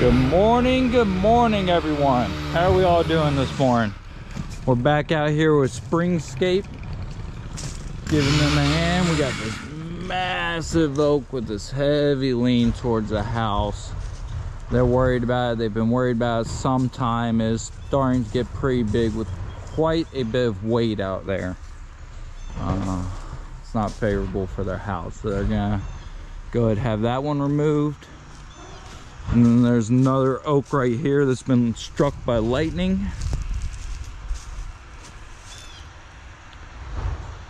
Good morning, good morning, everyone. How are we all doing this morning? We're back out here with Springscape, giving them a hand. We got this massive oak with this heavy lean towards the house. They're worried about it. They've been worried about it some time. It's starting to get pretty big with quite a bit of weight out there. Uh, it's not favorable for their house. So they're gonna go ahead and have that one removed and then there's another oak right here that's been struck by lightning.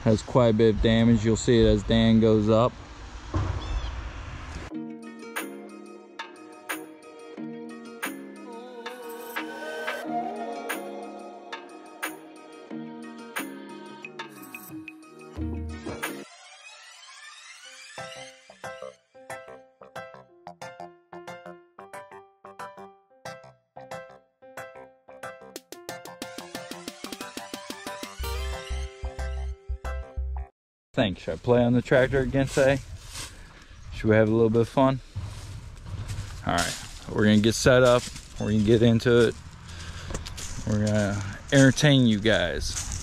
Has quite a bit of damage. You'll see it as Dan goes up. Think? Should I play on the tractor again today? Should we have a little bit of fun? All right, we're gonna get set up. We're gonna get into it. We're gonna entertain you guys.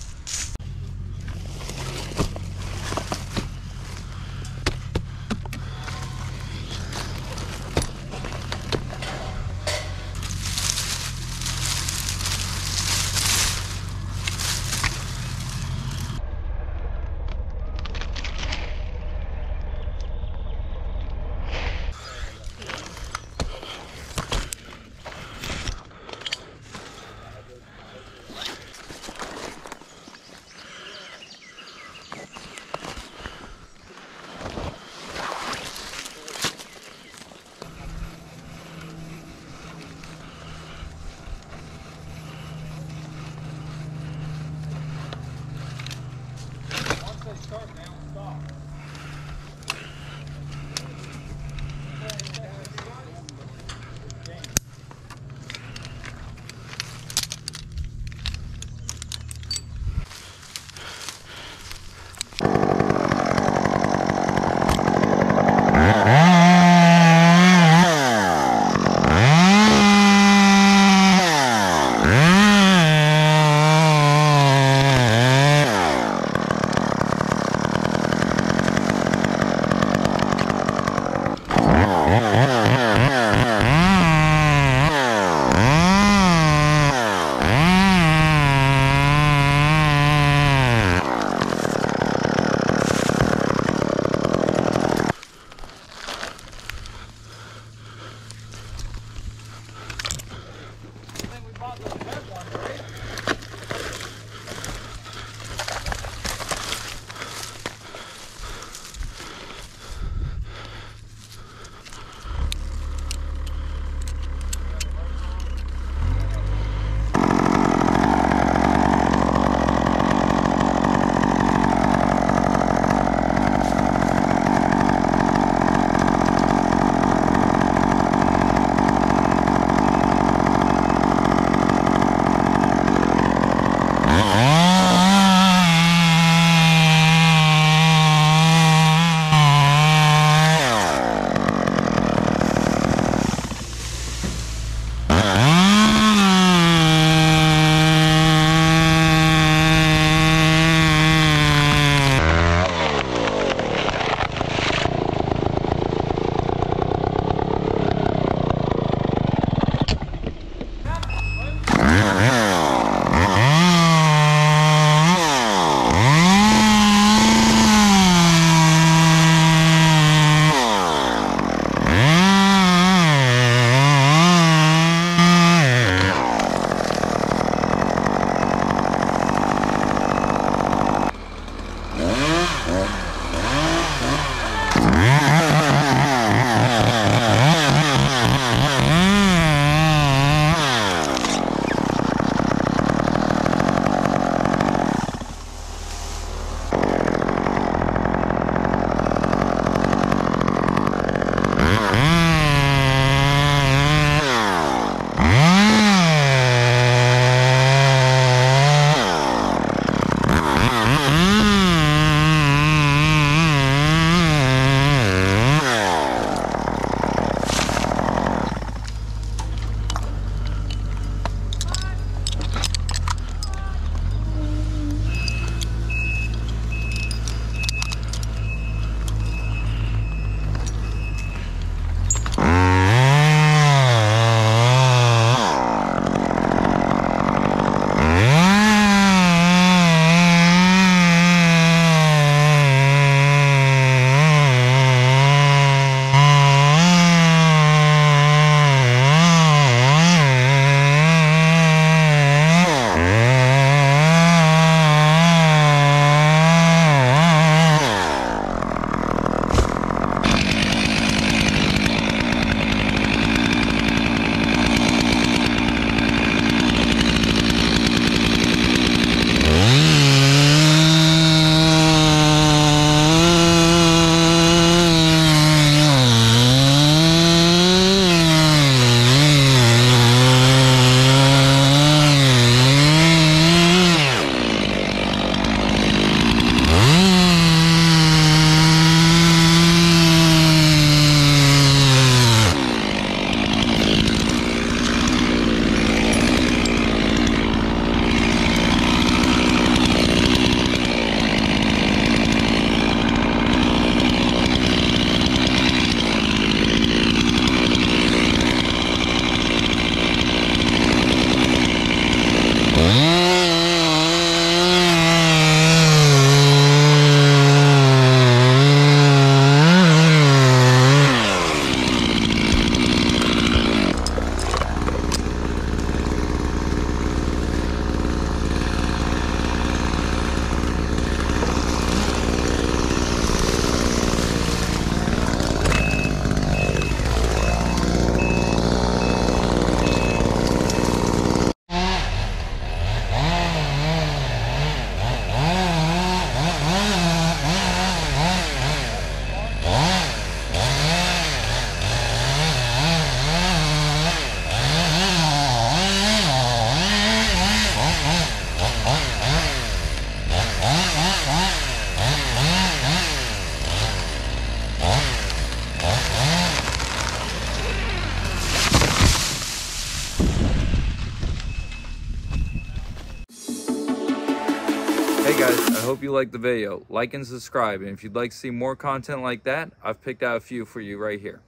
Hope you liked the video. Like and subscribe. And if you'd like to see more content like that, I've picked out a few for you right here.